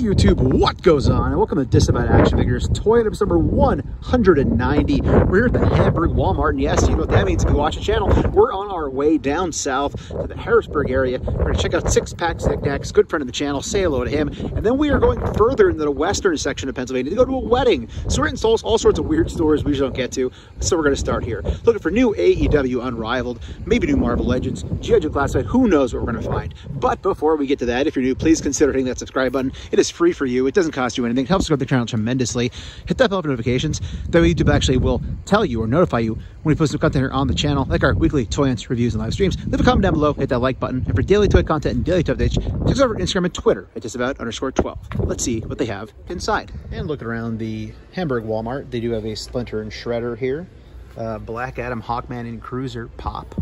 YouTube, what goes on? And welcome to Disavowed Action Figures, toy item number 190. We're here at the Hamburg Walmart, and yes, you know what that means if you watch the channel. We're on our way down south to the Harrisburg area. We're gonna check out Six Pack Knickknacks, good friend of the channel, say hello to him. And then we are going further into the western section of Pennsylvania to go to a wedding. So we're in all, all sorts of weird stores we usually don't get to. So we're gonna start here. Looking for new AEW Unrivaled, maybe new Marvel Legends, G.I. Joe Classified, who knows what we're gonna find. But before we get to that, if you're new, please consider hitting that subscribe button. It is free for you. It doesn't cost you anything. It helps grow the channel tremendously. Hit that bell for notifications. That way YouTube actually will tell you or notify you when we post new content here on the channel, like our weekly toy hunts, reviews, and live streams. Leave a comment down below. Hit that like button. And for daily toy content and daily toy updates, check us over Instagram and Twitter at disavowed underscore 12. Let's see what they have inside. And look around the Hamburg Walmart, they do have a Splinter and Shredder here. Uh, Black Adam, Hawkman, and Cruiser pop.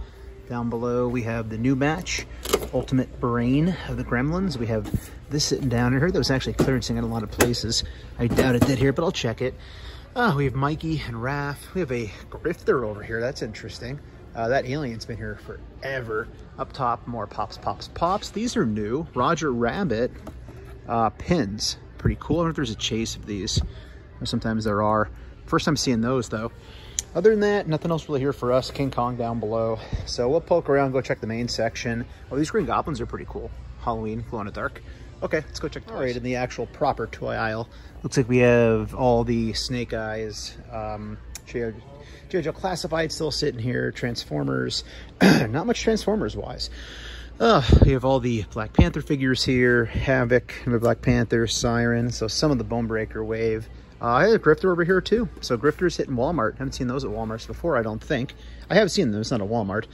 Down below, we have the new match, Ultimate Brain of the Gremlins. We have this sitting down. I heard that was actually clearancing in a lot of places. I doubt it did here, but I'll check it. Uh, we have Mikey and Raph. We have a Grifter over here. That's interesting. Uh, that alien's been here forever. Up top, more Pops, Pops, Pops. These are new. Roger Rabbit uh, pins. Pretty cool. I don't if there's a chase of these. Sometimes there are. First time seeing those, though. Other than that, nothing else really here for us. King Kong down below. So we'll poke around, go check the main section. Oh, these Green Goblins are pretty cool. Halloween, glow in the dark. Okay, let's go check the All right, in the actual proper toy aisle, looks like we have all the Snake Eyes, um, G.I. Joe Classified still sitting here, Transformers, not much Transformers-wise. Uh, we have all the Black Panther figures here, Havok, the Black Panther, Siryn, so some of the Bonebreaker wave. Uh, I have a Grifter over here too. So Grifter's hitting Walmart. Haven't seen those at Walmarts before, I don't think. I have seen them, it's not a Walmart.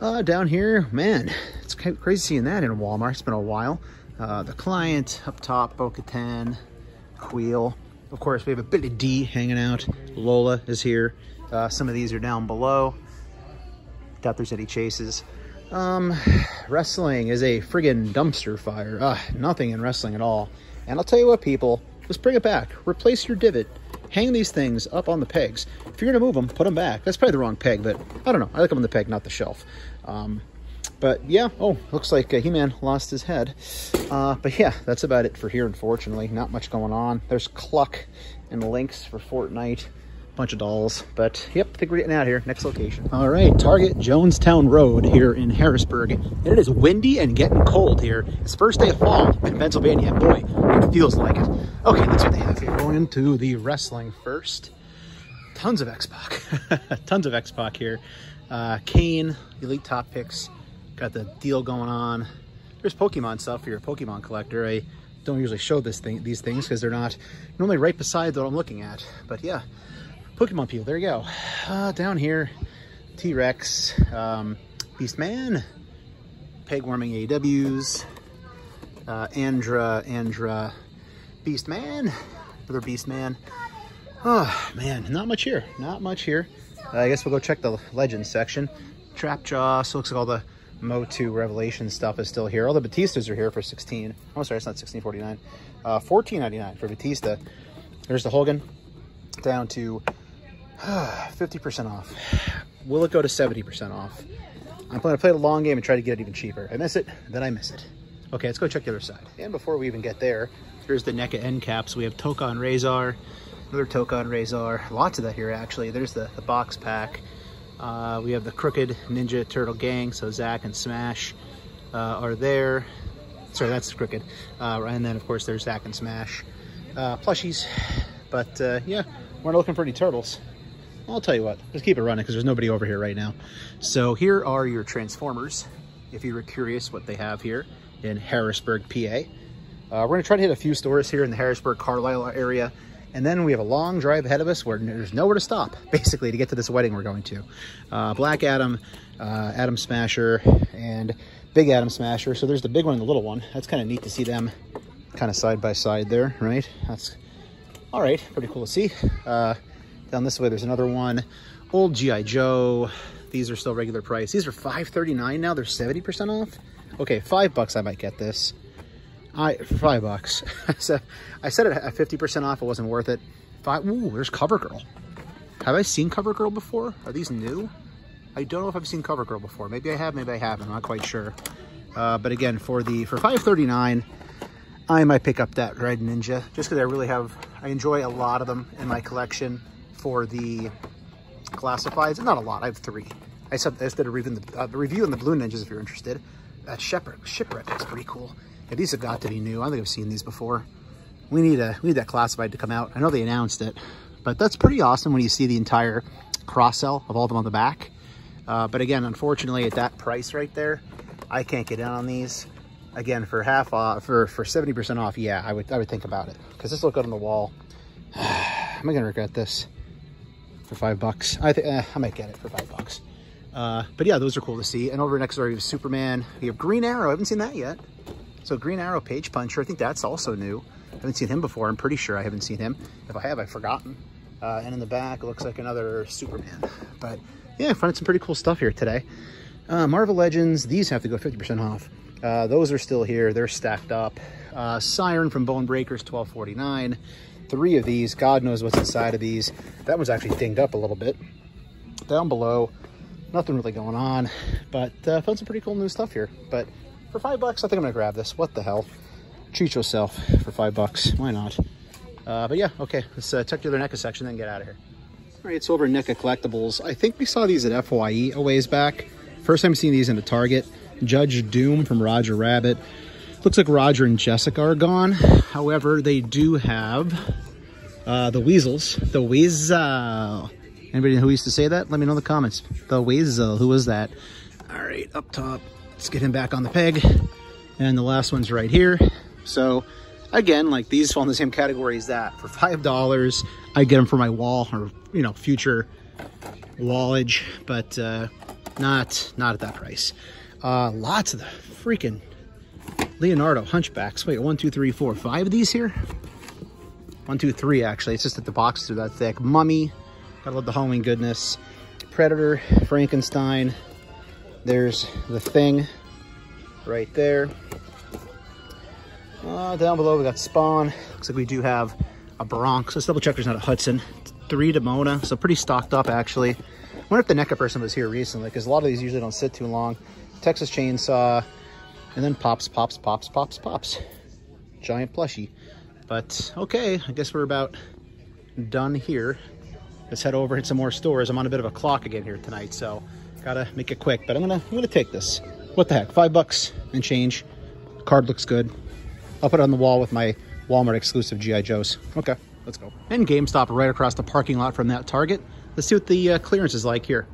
Uh, down here, man, it's crazy seeing that in Walmart. It's been a while. Uh, the Client up top, Bo-Katan, Kuiil. Of course, we have a bit of D hanging out. Lola is here. Uh, some of these are down below. Doubt there's any chases. Um, wrestling is a friggin' dumpster fire. Uh, nothing in wrestling at all. And I'll tell you what, people, Let's bring it back. Replace your divot. Hang these things up on the pegs. If you're to move them, put them back. That's probably the wrong peg, but I don't know. I like them on the peg, not the shelf. Um, but yeah, oh, looks like uh, He-Man lost his head. Uh, but yeah, that's about it for here, unfortunately. Not much going on. There's Cluck and Lynx for Fortnite bunch of dolls. But yep, I think we're getting out here. Next location. All right, Target Jonestown Road here in Harrisburg. And it is windy and getting cold here. It's first day of fall in Pennsylvania. Boy, it feels like it. Okay, that's what they have here. Going into the wrestling first. Tons of X-Pac. Tons of X-Pac here. Uh, Kane, Elite Top Picks. Got the deal going on. There's Pokemon stuff for your Pokemon collector. I don't usually show this thing, these things because they're not normally right beside what I'm looking at. But yeah, Pokemon Peel, there you go. Uh, down here, T-Rex, um, Beastman, Peg Warming AWs, uh, Andra, Andra, Beastman, another Beastman. Oh, man, not much here, not much here. Uh, I guess we'll go check the Legends section. Trapjaw, so looks like all the Motu Revelation stuff is still here. All the Batistas are here for 16. Oh, sorry, it's not 16.49. Uh, 14.99 for Batista. There's the Hogan down to 50% off. Will it go to 70% off? I'm going to play the long game and try to get it even cheaper. I miss it, then I miss it. Okay, let's go check the other side. And before we even get there, here's the NECA end caps. We have Tokka Rahzar, another Tokka Rahzar. Lots of that here, actually. There's the, the box pack. Uh, we have the Crooked Ninja Turtle Gang, so Zack and Smash uh, are there. Sorry, that's Crooked. Uh, and then, of course, there's Zack and Smash uh, plushies. But, uh, yeah, we're not looking for any turtles. I'll tell you what, just keep it running because there's nobody over here right now. So here are your Transformers, if you were curious what they have here in Harrisburg, PA. Uh, we're gonna try to hit a few stores here in the Harrisburg, Carlisle area. And then we have a long drive ahead of us where there's nowhere to stop, basically, to get to this wedding we're going to. Uh, Black Adam, uh, Atom Smasher, and Big Atom Smasher. So there's the big one and the little one. That's kind of neat to see them kind of side by side there, right? That's all right, pretty cool to see. Uh, down this way, there's another one. Old G.I. Joe. These are still regular price. These are $5.39 now. They're 70% off. Okay, five bucks I might get this. I for five bucks. I said it at 50% off. It wasn't worth it. Five. Ooh, there's CoverGirl. Have I seen CoverGirl before? Are these new? I don't know if I've seen CoverGirl before. Maybe I have, maybe I haven't. I'm not quite sure. Uh, but again, for the for 5.39, I might pick up that Red Ninja just because I really have, I enjoy a lot of them in my collection for the classifieds. Not a lot, I have three. I said I did a review, in the, uh, review on the Blue Ninjas if you're interested. That Shipwreck, Shipwreck is pretty cool. Yeah, these have got to be new. I think I've seen these before. We need a we need that classified to come out. I know they announced it, but that's pretty awesome when you see the entire cross sell of all of them on the back. Uh, but again, unfortunately, at that price right there, I can't get in on these. Again, for half off, for for seventy percent off, yeah, I would I would think about it because this look good on the wall. Am I gonna regret this for five bucks? I think eh, I might get it for five bucks. Uh, but yeah, those are cool to see. And over next we have Superman. We have Green Arrow. I haven't seen that yet. So Green Arrow Page Puncher. I think that's also new. I haven't seen him before. I'm pretty sure I haven't seen him. If I have, I've forgotten. Uh, and in the back, it looks like another Superman. But yeah, I found some pretty cool stuff here today. Uh, Marvel Legends, these have to go 50% off. Uh, those are still here. They're stacked up. Uh, Siryn from Bone Breakers, 12.49. Three of these. God knows what's inside of these. That one's actually dinged up a little bit. Down below, nothing really going on, but uh, found some pretty cool new stuff here. But for five bucks, I think I'm gonna grab this. What the hell? Treat yourself for five bucks. Why not? Uh, but yeah, okay, let's uh, check the other NECA section, then get out of here. All right, so over NECA Collectibles, I think we saw these at FYE a ways back. First time seeing these in a Target. Judge Doom from Roger Rabbit. Looks like Roger and Jessica are gone. However, they do have uh, the Weasels. The Weasel. Anybody who used to say that? Let me know in the comments. The Weasel. Who was that? All right, up top. Let's get him back on the peg. And the last one's right here. So again, like these fall in the same category as that. For $5, I get them for my wall or, you know, future wallage, but uh, not, not at that price. Uh, lots of the freaking Leonardo hunchbacks. Wait, one, two, three, four, five of these here? One, two, three, actually. It's just that the boxes are that thick. Mummy. I got to love the Halloween goodness. Predator, Frankenstein. There's the thing right there. Uh, down below, we got Spawn. Looks like we do have a Bronx. Let's double check there's not a Hudson. Three Demona, so pretty stocked up, actually. I wonder if the NECA person was here recently, because a lot of these usually don't sit too long. Texas Chainsaw, and then pops, pops, pops, pops, pops. Giant plushie. But, okay, I guess we're about done here. Let's head over hit some more stores. I'm on a bit of a clock again here tonight, so gotta make it quick. But I'm gonna, I'm gonna take this. What the heck, five bucks and change. Card looks good. I'll put it on the wall with my Walmart exclusive G.I. Joes. Okay, let's go. And GameStop right across the parking lot from that Target. Let's see what the uh, clearance is like here.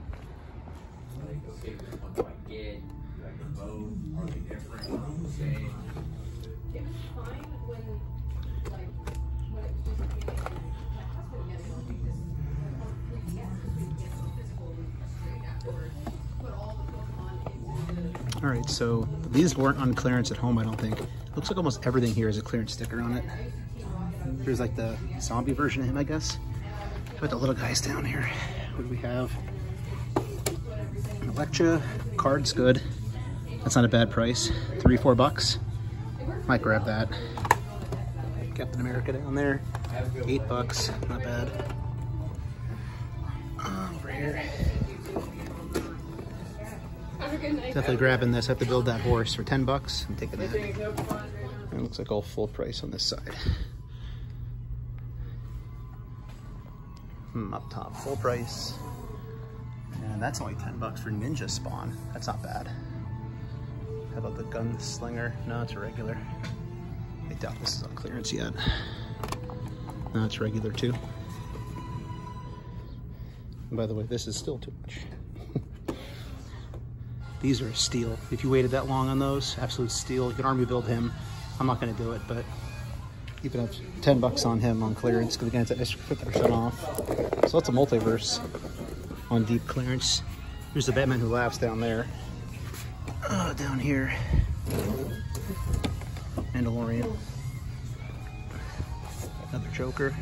All right, so these weren't on clearance at home, I don't think. Looks like almost everything here has a clearance sticker on it. Here's like the zombie version of him, I guess. Put the little guys down here. What do we have? Elektra, card's good. That's not a bad price. Three, four bucks. Might grab that. Captain America down there. Eight bucks, not bad. Definitely grabbing this. I have to build that horse for 10 bucks. I'm taking that. It looks like all full price on this side. Hmm, up top, full price. And that's only 10 bucks for Ninja Spawn. That's not bad. How about the Gunslinger? No, it's a regular. I doubt this is on clearance yet. No, it's regular too. And by the way, this is still too much. These are steal. If you waited that long on those, absolute steal. You can army build him. I'm not gonna do it, but you can have 10 bucks on him on clearance because again, it's an extra 50% off. So that's a multiverse on deep clearance. Here's the Batman Who Laughs down there. Uh, down here, Mandalorian. Another Joker.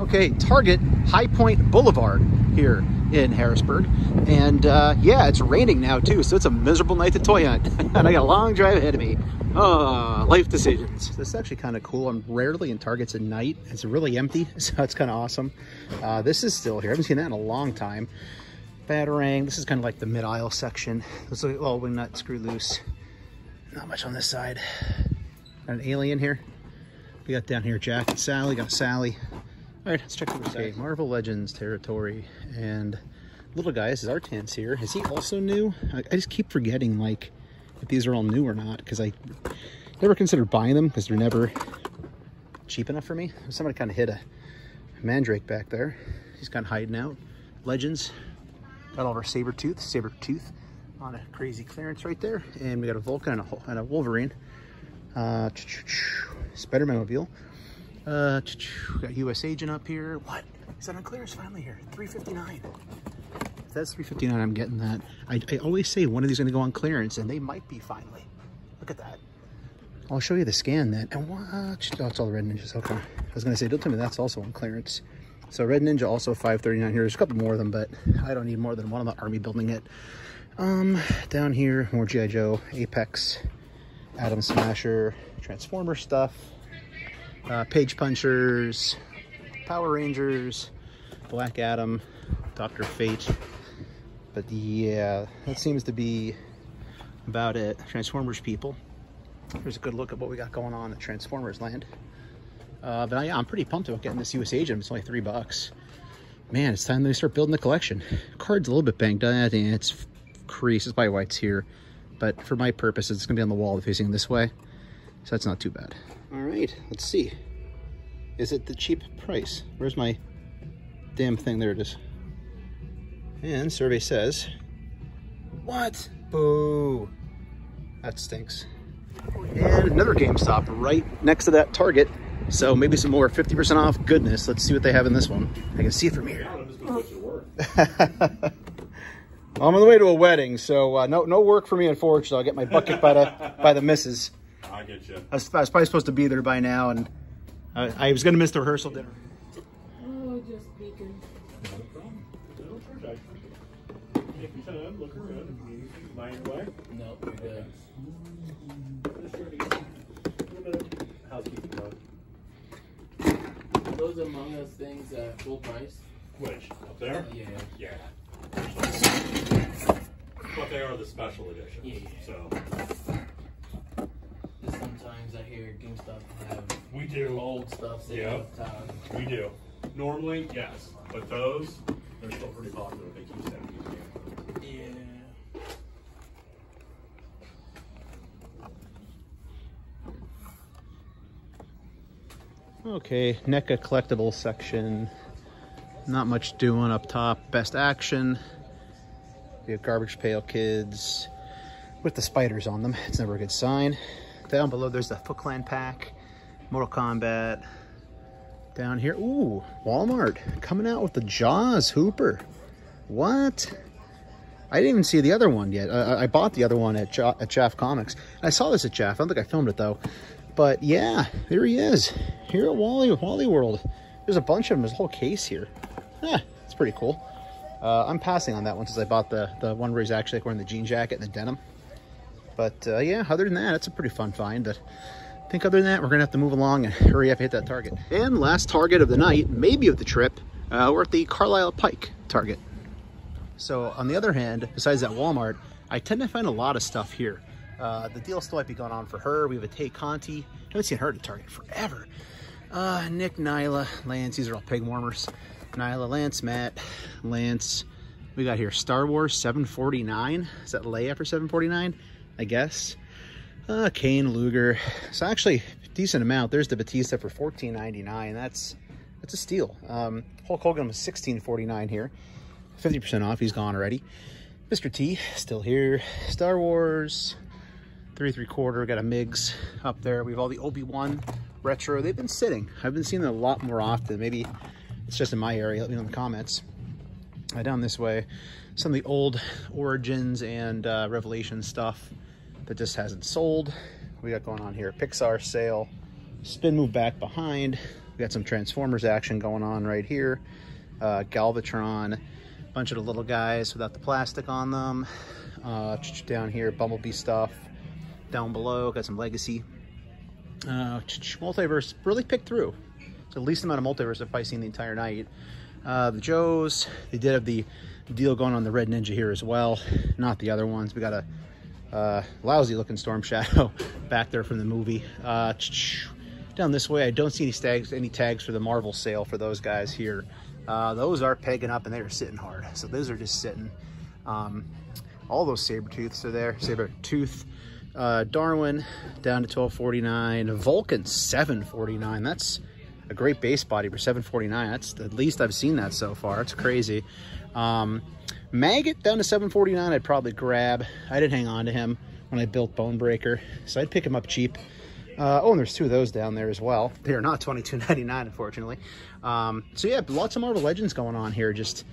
Okay, Target High Point Boulevard here in Harrisburg. And uh, yeah, it's raining now too, so it's a miserable night to toy hunt. and I got a long drive ahead of me. Oh, life decisions. This is actually kind of cool. I'm rarely in Targets at night. It's really empty, so it's kind of awesome. Uh, this is still here. I haven't seen that in a long time. Batarang. This is kind of like the mid-aisle section. This is well, wing nut, screw loose. Not much on this side. Got an alien here. We got down here Jack and Sally. Got Sally. All right, let's check the okay, Marvel Legends territory. And little guy, this is Artan's here. Is he also new? I, I just keep forgetting, like, if these are all new or not, because I never considered buying them because they're never cheap enough for me. Somebody kind of hit a mandrake back there. He's kind of hiding out. Legends. Got all of our Sabretooth, saber tooth on a crazy clearance right there. And we got a Vulcan and a, and a Wolverine. Uh, Spider-Man mobile. Uh, got US Agent up here. What? Is that on clearance finally here? 359. If that's 359, I'm getting that. I, I always say one of these is going to go on clearance, and they might be finally. Look at that. I'll show you the scan then. And watch. Oh, it's all Red Ninjas. Okay. I was going to say, don't tell me that's also on clearance. So Red Ninja also 539 here. There's a couple more of them, but I don't need more than one. I'm not army building it. Um, down here, more G.I. Joe, Apex, Atom Smasher, Transformer stuff, uh, Page Punchers, Power Rangers, Black Adam, Dr. Fate. But yeah, that seems to be about it. Transformers people. Here's a good look at what we got going on at Transformers land. Uh, but yeah, I'm pretty pumped about getting this US agent. It's only three bucks. Man, it's time they start building the collection. Card's a little bit banged up. I think it's crease. It's by white's here. But for my purposes, it's going to be on the wall facing this way. So that's not too bad. All right, let's see. Is it the cheap price? Where's my damn thing? There it is. And survey says, what? Boo. That stinks. And another GameStop right next to that Target. So maybe some more 50% off goodness. Let's see what they have in this one. I can see it from here. I'm on the way to a wedding, so uh, no no work for me, unfortunately. I'll get my bucket by the by the missus. I get you. I was, I was probably supposed to be there by now, and I, I was going to miss the rehearsal dinner. Oh, just peeking. No problem. No charge. Take your time, look around. If you need anything, mind your way. Nope, you're good. Just sure to get a little bit of housekeeping done. Those Among Us things at full price? Which? Up there? Yeah. Yeah. But they are the special editions. Yeah. So Just sometimes I hear GameStop have we do. old stuff Yeah. up. We do. Normally, yes. But those, they're still pretty popular. They keep sending these in. Yeah. Okay, NECA collectible section. Not much doing up top. Best action. We have Garbage Pail Kids with the spiders on them. It's never a good sign. Down below, there's the Foot Clan pack. Mortal Kombat. Down here, ooh, Walmart coming out with the Jaws Hooper. What? I didn't even see the other one yet. I, I bought the other one at, ja at Chaff Comics. I saw this at Chaff. I don't think I filmed it though. But yeah, there he is. Here at Wally Wally World. There's a bunch of them. There's a whole case here. Yeah, it's pretty cool. Uh, I'm passing on that one since I bought the, the one where he's actually wearing the jean jacket and the denim. But uh, yeah, other than that, it's a pretty fun find. But I think other than that, we're to have to move along and hurry up and hit that target. And last target of the night, maybe of the trip, uh, we're at the Carlisle Pike target. So on the other hand, besides that Walmart, I tend to find a lot of stuff here. Uh, the deal still might be going on for her. We have a Tay Conti. I haven't seen her at Target forever. Uh, Nick, Nyla, Lance. These are all peg warmers. Nyla, Lance, Matt, Lance. We got here Star Wars 749. Is that Leia for 749? I guess. Uh, Kane, Luger. So actually, decent amount. There's the Batista for $14.99. That's that's a steal. Um, Hulk Hogan was 16.49 here. 50% off. He's gone already. Mr. T still here. Star Wars three three quarter. Got a Migs up there. We have all the Obi Wan retro. They've been sitting. I've been seeing them a lot more often. Maybe it's just in my area. Let me know in the comments. Uh, down this way, some of the old Origins and uh, Revelation stuff that just hasn't sold. We got going on here. Pixar sale. Spin move back behind. We got some Transformers action going on right here. Uh, Galvatron. Bunch of the little guys without the plastic on them. Uh, down here, Bumblebee stuff. Down below, got some Legacy. Uh, multiverse really picked through. It's the least amount of multiverse I've probably seen the entire night. Uh, the Joes, they did have the deal going on the Red Ninja here as well. Not the other ones. We got a uh, lousy looking Storm Shadow back there from the movie. Uh, Down this way, I don't see any tags, any tags for the Marvel sale for those guys here. Uh, those are pegging up and they are sitting hard. So those are just sitting. Um, all those Sabretooths are there. Saber tooth, uh, Darwin down to 1249. Vulcan 749. That's a great base body for 749. That's the least I've seen that so far. It's crazy. Um, Maggott down to 749. I'd probably grab. I did hang on to him when I built Bonebreaker, so I'd pick him up cheap. Uh, oh, and there's two of those down there as well. They are not 22.99, unfortunately. Um, so yeah, lots of Marvel Legends going on here. Just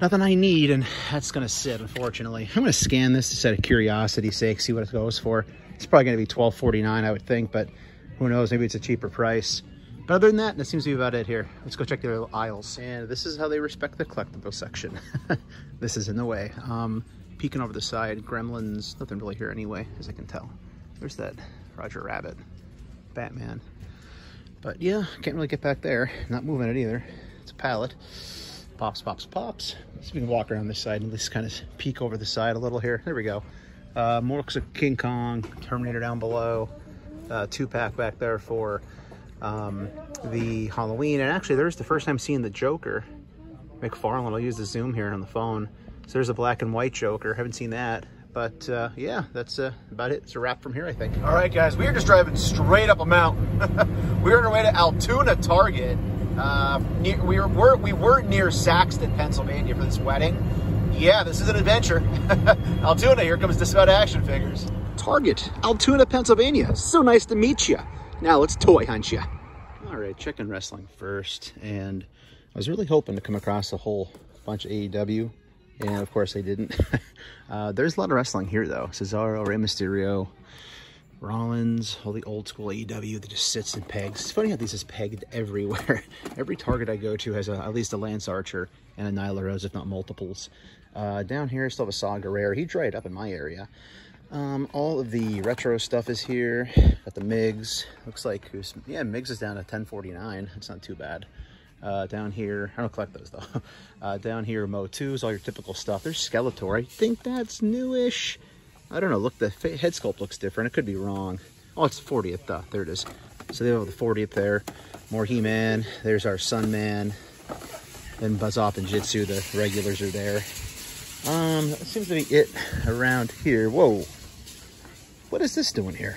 nothing I need, and that's gonna sit, unfortunately. I'm gonna scan this just out of curiosity's sake, see what it goes for. It's probably gonna be 12.49, I would think, but who knows? Maybe it's a cheaper price. But other than that, that seems to be about it here. Let's go check the aisles. And this is how they respect the collectible section. this is in the way. Um, peeking over the side, Gremlins, nothing really here anyway, as I can tell. There's that Roger Rabbit, Batman. But yeah, can't really get back there. Not moving it either. It's a pallet. Pops, pops, pops. So we can walk around this side and least kind of peek over the side a little here. There we go. Uh, more looks King Kong, Terminator down below. Uh, two pack back there for um, the Halloween. And actually, there's the first time seeing the Joker. McFarlane, I'll use the zoom here on the phone. So there's a black and white Joker. Haven't seen that. But uh, yeah, that's uh, about it. It's a wrap from here, I think. All right, guys, we are just driving straight up a mountain. we're on our way to Altoona Target. Uh, near, we, were, we're, we were near Saxton, Pennsylvania for this wedding. Yeah, this is an adventure. Altoona, here comes Disavowed Action Figures. Target, Altoona, Pennsylvania. So nice to meet you. Now let's toy hunt you. All right, chicken wrestling first. And I was really hoping to come across a whole bunch of AEW. And of course I didn't. uh, there's a lot of wrestling here though. Cesaro, Rey Mysterio, Rollins, all the old school AEW that just sits and pegs. It's funny how these is pegged everywhere. Every target I go to has a, at least a Lance Archer and a Nyla Rose, if not multiples. Uh, down here, I still have a Saw Gerrera. He dried up in my area. Um, all of the retro stuff is here. Got the MIGs. Looks like, yeah, MIGs is down to 1049. It's not too bad. Uh, down here, I don't collect those though. Uh, down here, Motus, all your typical stuff. There's Skeletor. I think that's newish. I don't know. Look, the head sculpt looks different. It could be wrong. Oh, it's the 40th. Uh, there it is. So they have the 40th there. More He-Man. There's our Sun Man. Then Buzz Off and Jitsu. The regulars are there. Um, that seems to be it around here. Whoa. What is this doing here?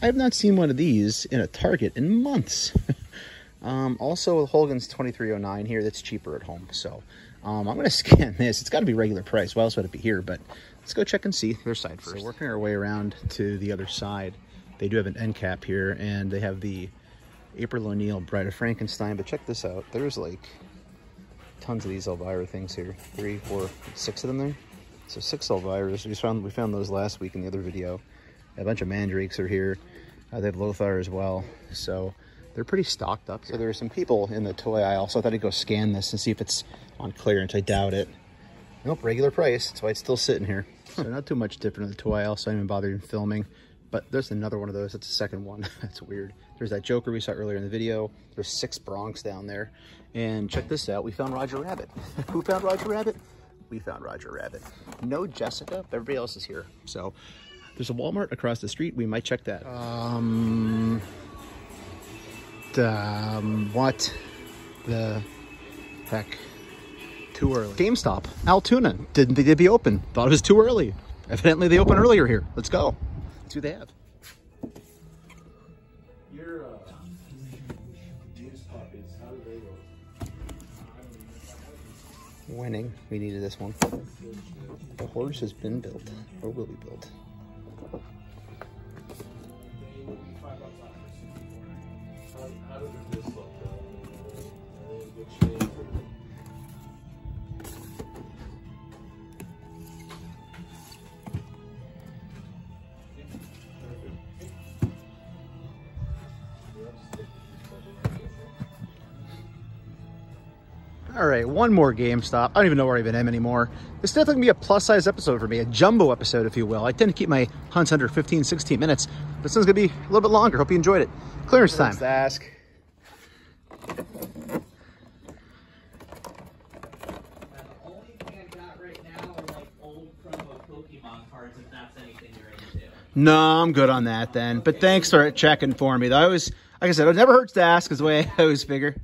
I have not seen one of these in a Target in months. um, also, Hogan's 2309 here. That's cheaper at home. So um, I'm going to scan this. It's got to be regular price. Why else would it be here? But let's go check and see their side first. So working our way around to the other side. They do have an end cap here, and they have the April O'Neil Bride of Frankenstein. But check this out. There's like tons of these Elvira things here. Three, four, six of them there. So six Elviras. We found we found those last week in the other video. A bunch of Mandrakes are here. Uh, they have Lothar as well. So they're pretty stocked up. Here. So there are some people in the toy aisle. So I thought I'd go scan this and see if it's on clearance. I doubt it. Nope, regular price. That's why it's still sitting here. So not too much different in the toy aisle. So I didn't even bother even filming. But there's another one of those. That's the second one. That's weird. There's that Joker we saw earlier in the video. There's six Bronx down there. And check this out. We found Roger Rabbit. Who found Roger Rabbit? We found Roger Rabbit. No Jessica, but everybody else is here. So there's a Walmart across the street. We might check that. Um, um what the heck? Too early. GameStop, Altoona. Didn't they be open? Thought it was too early. Evidently they open earlier here. Let's go. Let's see what they have. Your uh, GameStop is how do they go? Winning. We needed this one. The horse has been built, or will be built. How, how does All right, one more GameStop. I don't even know where I even am anymore. This definitely gonna be a plus size episode for me, a jumbo episode, if you will. I tend to keep my hunts under 15, 16 minutes. But this one's gonna be a little bit longer. Hope you enjoyed it. Clearance time. ask. Now, the only thing I got right now are like old promo Pokemon cards, if that's anything you're into. No, I'm good on that then. But thanks for checking for me. Though I was Like I said, it never hurts to ask is the way I always figure.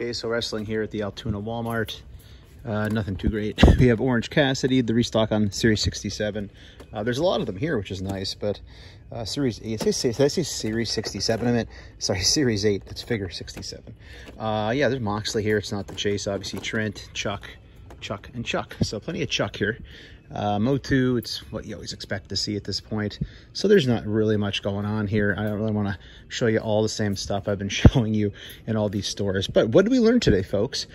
Okay, so wrestling here at the Altoona Walmart. Uh, nothing too great. We have Orange Cassidy, the restock on Series 67. Uh, there's a lot of them here, which is nice, but uh, Series 8, did I say, did I say Series 67? I meant, sorry, Series 8, that's figure 67. Uh, yeah, there's Moxley here. It's not the Chase, obviously. Trent, Chuck, Chuck, and Chuck. So plenty of Chuck here. Uh, Motu, it's what you always expect to see at this point. So there's not really much going on here. I don't really want to show you all the same stuff I've been showing you in all these stores. But what did we learn today, folks?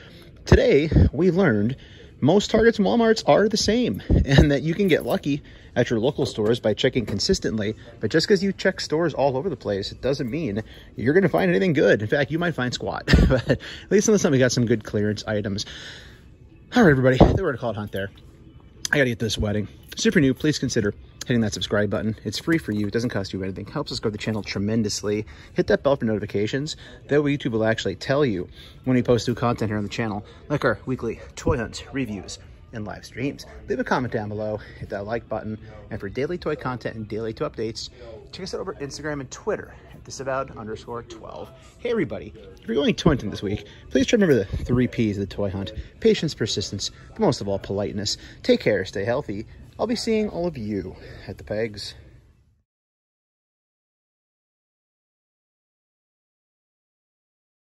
Today, we learned most Targets and Walmarts are the same and that you can get lucky at your local stores by checking consistently. But just because you check stores all over the place, it doesn't mean you're going to find anything good. In fact, you might find squat. but at least on this time, we got some good clearance items. All right, everybody, they were to call it hunt there. I gotta get this wedding. Super new, please consider hitting that subscribe button. It's free for you, it doesn't cost you anything. Helps us grow the channel tremendously. Hit that bell for notifications. That way YouTube will actually tell you when we post new content here on the channel, like our weekly toy hunts, reviews, and live streams. Leave a comment down below, hit that like button, and for daily toy content and daily toy updates, check us out over Instagram and Twitter at disavowed underscore 12. Hey everybody, if you're going toy hunting this week, please remember the three P's of the toy hunt. Patience, persistence, but most of all, politeness. Take care, stay healthy. I'll be seeing all of you at the pegs.